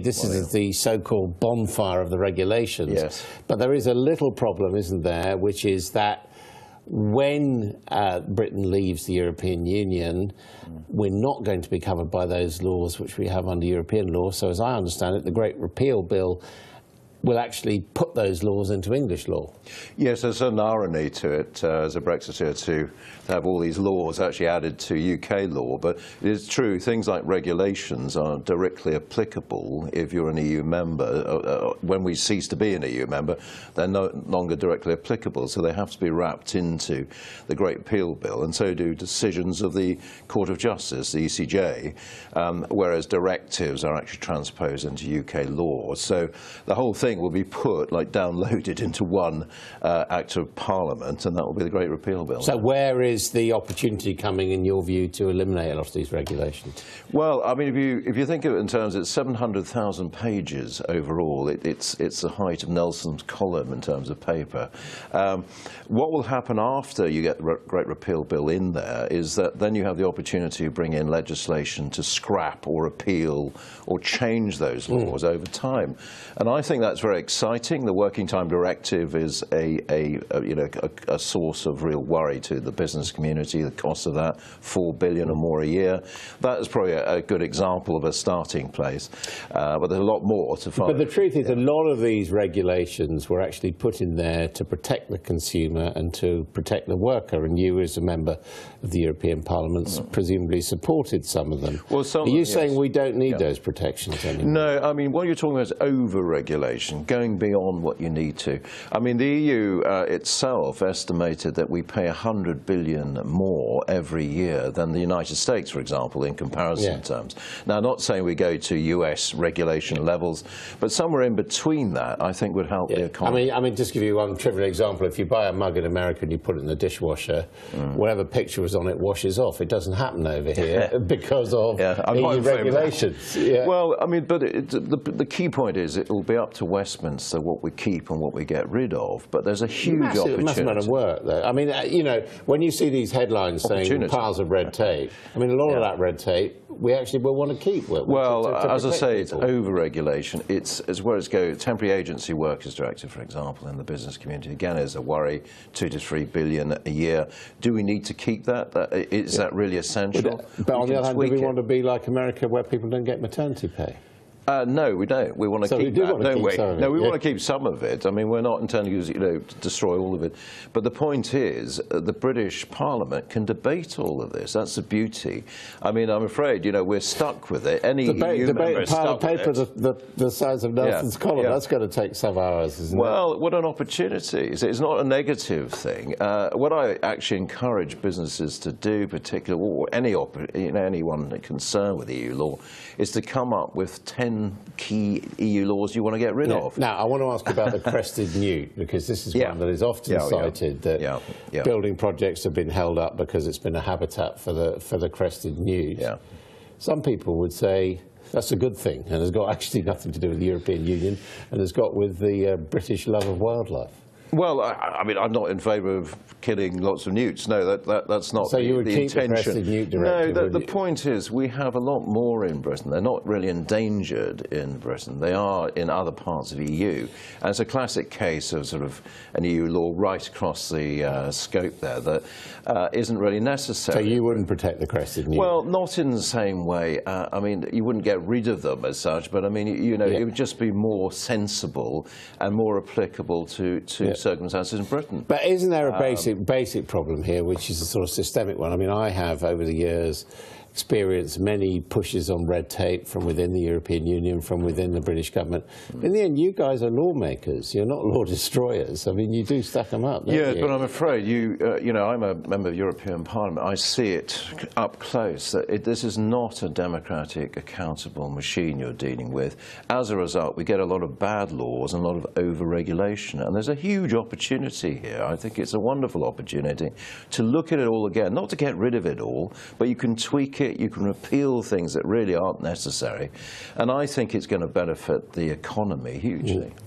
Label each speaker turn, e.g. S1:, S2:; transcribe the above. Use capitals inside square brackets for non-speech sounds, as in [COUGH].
S1: This is the so-called bonfire of the regulations.
S2: Yes.
S1: But there is a little problem, isn't there, which is that when uh, Britain leaves the European Union, we're not going to be covered by those laws which we have under European law. So as I understand it, the Great Repeal Bill will actually put those laws into English law.
S2: Yes, there's an irony to it uh, as a Brexiteer to, have all these laws actually added to UK law. But it is true, things like regulations are directly applicable if you're an EU member. Uh, uh, when we cease to be an EU member, they're no longer directly applicable, so they have to be wrapped into the Great Repeal Bill, and so do decisions of the Court of Justice, the ECJ, um, whereas directives are actually transposed into UK law. So the whole thing will be put, like downloaded into one uh, Act of Parliament, and that will be the Great Repeal Bill.
S1: So where is the opportunity coming, in your view, to eliminate a lot of these regulations?
S2: Well, I mean, if you if you think of it in terms, it's 700,000 pages overall. It, it's it's the height of Nelson's column in terms of paper. Um, what will happen after you get the Re Great Repeal Bill in there is that then you have the opportunity to bring in legislation to scrap or repeal or change those laws mm. over time, and I think that's very exciting. The Working Time Directive is a, a, a you know a, a, source of real worry to the business community. The cost of that, four billion or more a year. That is probably a, good example of a starting place. Uh, but there's a lot more to find.
S1: But the truth is, yeah. a lot of these regulations were actually put in there to protect the consumer and to protect the worker. And you, as a member of the European Parliament, mm. presumably supported some of them. Well, some, Are you yes. saying we don't need yeah. those protections anymore?
S2: No, I mean what you're talking about is going beyond what you need to. I mean, the EU uh, itself estimated that we pay 100 billion more every year than the United States, for example, in comparison yeah. terms. Now, not saying we go to US regulation levels, but somewhere in between that, I think would help yeah. the economy.
S1: I mean, I mean, just give you one trivial example. If you buy a mug in America and you put it in the dishwasher, mm. whatever picture was on it washes off. It doesn't happen over [LAUGHS] here [LAUGHS] because of yeah, EU regulations.
S2: Yeah. Well, I mean, but it, the, the key point is it will be up to Westminster what we keep and what we get rid of. But there's a huge massive, opportunity.
S1: Massive amount of work, though. I mean, uh, you know, when you see these headlines saying piles of red tape, I mean, a lot yeah. of that red tape we actually will want to keep.
S2: well,
S1: to,
S2: to, to as I say, people. it's over-regulation. It's as where it's go. Temporary agency workers directive, for example, in the business community again is a worry. Two to three billion a year. Do we need to keep that? that is yeah. that really essential?
S1: But, but on the other hand, do we it. want to be like America, where people don't get maternity pay?
S2: Uh, no, we don't. We want to
S1: so
S2: keep
S1: we do
S2: that,
S1: want to
S2: keep
S1: we? Some
S2: no, we
S1: yeah.
S2: want to keep some of it. I mean, we're not intending to you know, to destroy all of it. But the point is, uh, the British Parliament can debate all of this. That's the beauty. I mean, I'm afraid, you know, we're stuck with it. Any
S1: debate,
S2: EU
S1: debate
S2: member
S1: pile of paper the, the, the, size of Nelson's yeah. column. Yeah. That's going to take some hours, isn't
S2: well,
S1: it?
S2: Well, what an opportunity. It's not a negative thing. Uh, what I actually encourage businesses to do, particularly or any you know, anyone concerned with EU law, is to come up with 10 key EU laws you want to get rid
S1: yeah.
S2: of.
S1: Now, I want to ask about the [LAUGHS] crested newt, because this is yeah. one that is often yeah, cited, that building projects have been held up because it's been a habitat for the, for the crested newt. Some people would say that's a good thing and has got [LAUGHS] actually nothing to do with the European Union and has got with the uh, British love of wildlife.
S2: Well, I, I, mean, I'm not in favour of killing lots of newts. No, that, that that's not
S1: so
S2: the,
S1: you would
S2: the
S1: keep
S2: intention.
S1: The newt
S2: no, the, the point is we have a lot more in Britain. They're not really endangered in Britain. They are in other parts of the EU. And it's a classic case of sort of an EU law right across the uh, scope there that uh, not really necessary.
S1: So you wouldn't protect the crested newt?
S2: Well, not in the same way. Uh, I mean, you wouldn't get rid of them as such, but I mean, you know, yeah. it would just be more sensible and more applicable to, to yeah. Circumstances in Britain.
S1: But isn't there a basic um, basic problem here, which is a sort of systemic one? I mean, I have over the years experienced many pushes on red tape from within the European Union, from within the British government. In the end, you guys are lawmakers. You're not law [LAUGHS] destroyers. I mean, you do stack them up.
S2: Yeah,
S1: you?
S2: but I'm afraid you, uh, you know, I'm a member of the European Parliament. I see it up close that it, this is not a democratic, accountable machine you're dealing with. As a result, we get a lot of bad laws and a lot of over-regulation. And there's a huge opportunity here. I think it's a wonderful opportunity to look at it all again, not to get rid of it all, but you can tweak it it, you can repeal things that really aren't necessary. And I think it's going to benefit the economy hugely. Mm.